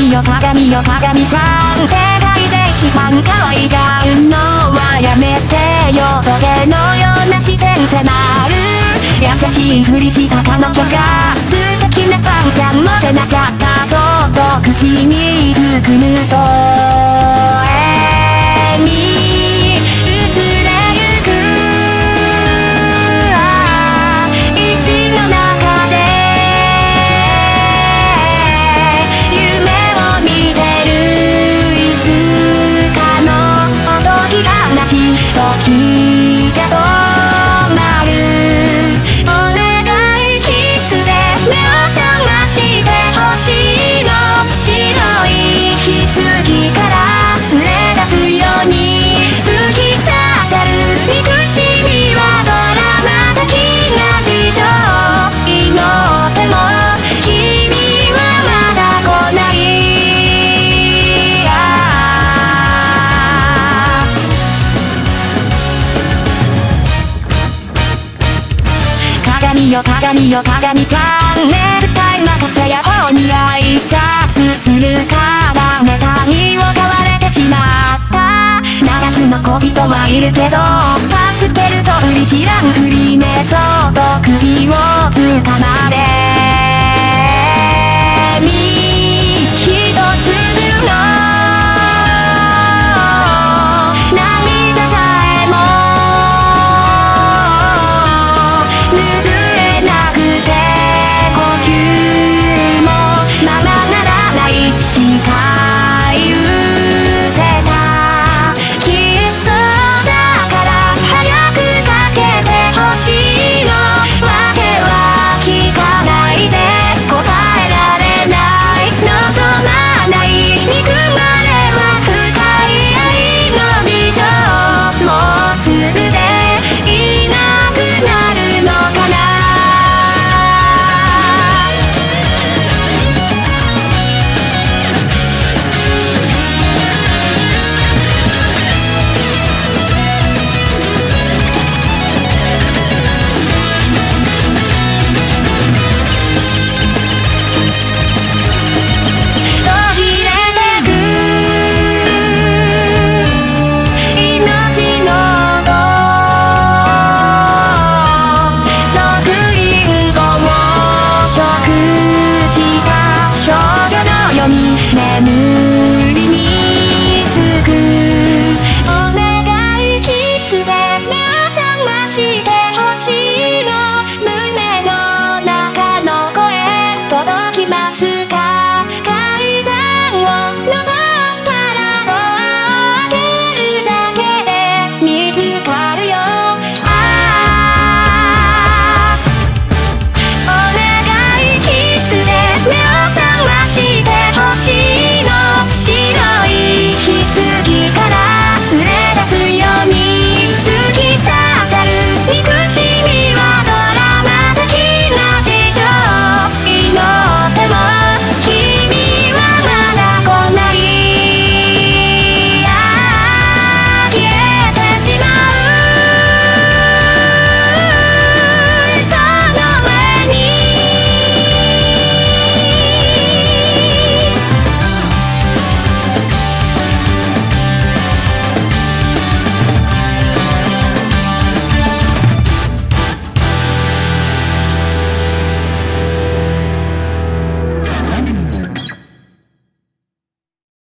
鏡よ鏡よ鏡さん世界で一番可愛がうのはやめてよ。トゲのような自然迫る。優しいふりした彼女が素敵なパンさんもてなさった。そっと口に含むと。えー鏡よ鏡よ鏡さん。ネクタイ任せや。ほうに挨拶するからネタにをかわれてしまった。長つの小人はいるけど助けるぞ売り知らんふりね。そっと首をつかま